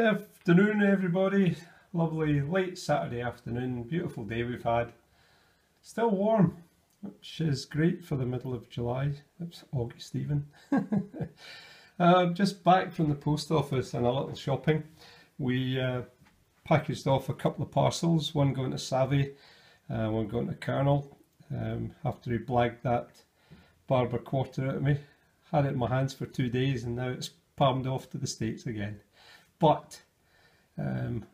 Afternoon everybody, lovely late Saturday afternoon, beautiful day we've had. Still warm, which is great for the middle of July. It's August even. uh, just back from the post office and a little shopping. We uh, packaged off a couple of parcels, one going to Savvy, uh, one going to Colonel. Um, after he blagged that Barber quarter of me. Had it in my hands for two days and now it's palmed off to the States again. But um,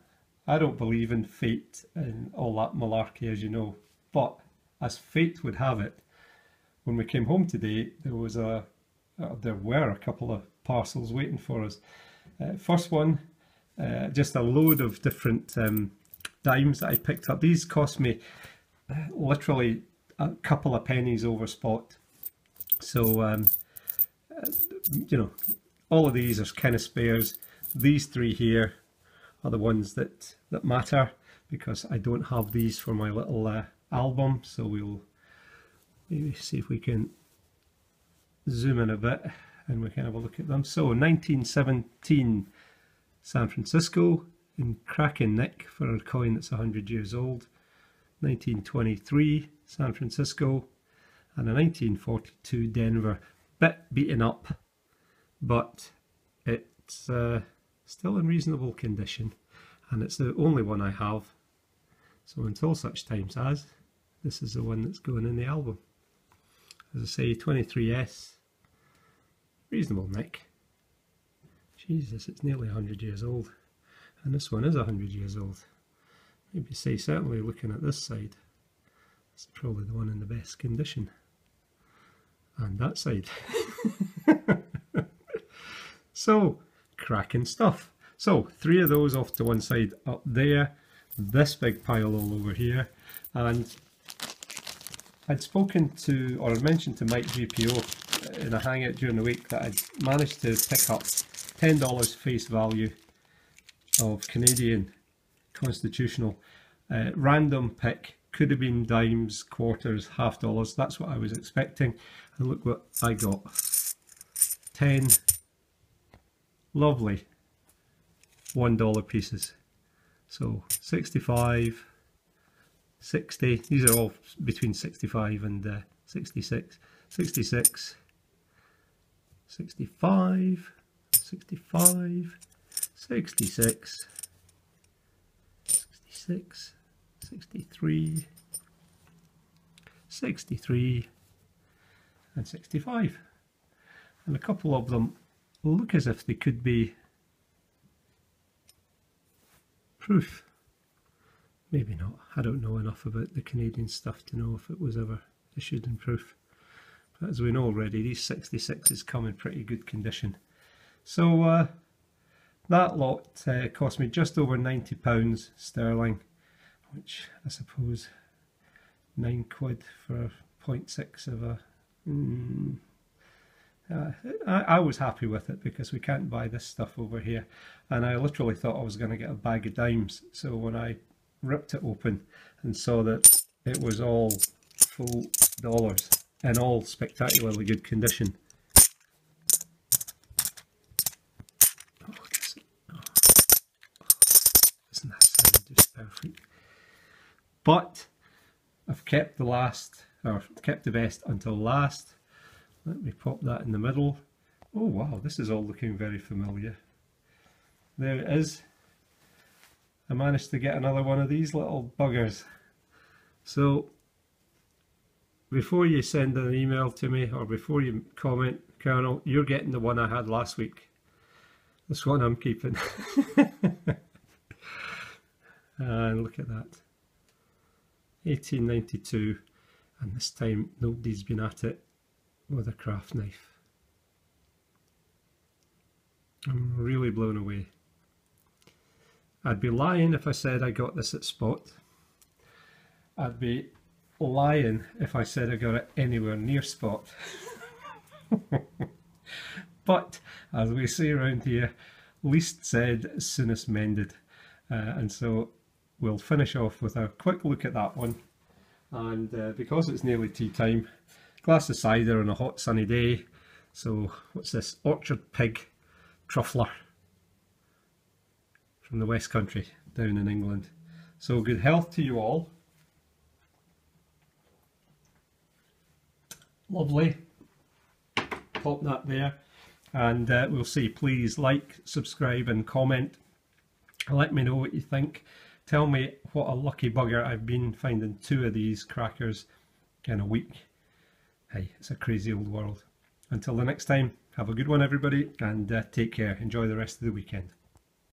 I don't believe in fate and all that malarkey, as you know. But as fate would have it, when we came home today, there was a uh, there were a couple of parcels waiting for us. Uh, first one, uh, just a load of different um, dimes that I picked up. These cost me uh, literally a couple of pennies over spot. So, um, uh, you know, all of these are kind of spares. These three here are the ones that, that matter because I don't have these for my little uh, album. So we'll maybe see if we can zoom in a bit and we can have a look at them. So 1917 San Francisco in Kraken Nick for a coin that's 100 years old. 1923 San Francisco and a 1942 Denver. Bit beaten up, but it's uh, still in reasonable condition and it's the only one I have. So until such times as this is the one that's going in the album. As I say 23S reasonable nick Jesus it's nearly 100 years old and this one is 100 years old. Maybe say certainly looking at this side it's probably the one in the best condition. And that side. So cracking stuff. So three of those off to one side up there, this big pile all over here, and I'd spoken to, or mentioned to Mike GPO in a hangout during the week that I'd managed to pick up $10 face value of Canadian constitutional uh, random pick. Could have been dimes quarters half dollars. That's what I was expecting. And look what I got. 10 lovely. One dollar pieces. So 65 60 these are all between 65 and uh, 66 66 65 65 66 66 63 63 and 65 and a couple of them look as if they could be proof. Maybe not. I don't know enough about the Canadian stuff to know if it was ever issued in proof. But as we know already, these 66s come in pretty good condition. So uh, that lot uh, cost me just over £90 sterling, which I suppose 9 quid for 0.6 of a... Mm, uh, I, I, was happy with it because we can't buy this stuff over here. And I literally thought I was going to get a bag of dimes. So when I ripped it open and saw that it was all full dollars in all spectacularly good condition. Oh, oh, isn't that just perfect? But I've kept the last or kept the best until last let me pop that in the middle. Oh wow, this is all looking very familiar. There it is. I managed to get another one of these little buggers. So before you send an email to me or before you comment, Colonel, you're getting the one I had last week. This one I'm keeping. and look at that. 1892 and this time nobody's been at it with a craft knife. I'm really blown away. I'd be lying if I said I got this at Spot. I'd be lying if I said I got it anywhere near Spot. but, as we say around here, least said, soonest mended. Uh, and so we'll finish off with a quick look at that one. And uh, because it's nearly tea time, glass of cider on a hot sunny day. So what's this? Orchard Pig Truffler. from the West Country down in England. So good health to you all. Lovely. Pop that there. And uh, we'll see. please like, subscribe and comment. Let me know what you think. Tell me what a lucky bugger I've been finding two of these crackers in a week. Hey, it's a crazy old world. Until the next time, have a good one everybody and uh, take care. Enjoy the rest of the weekend.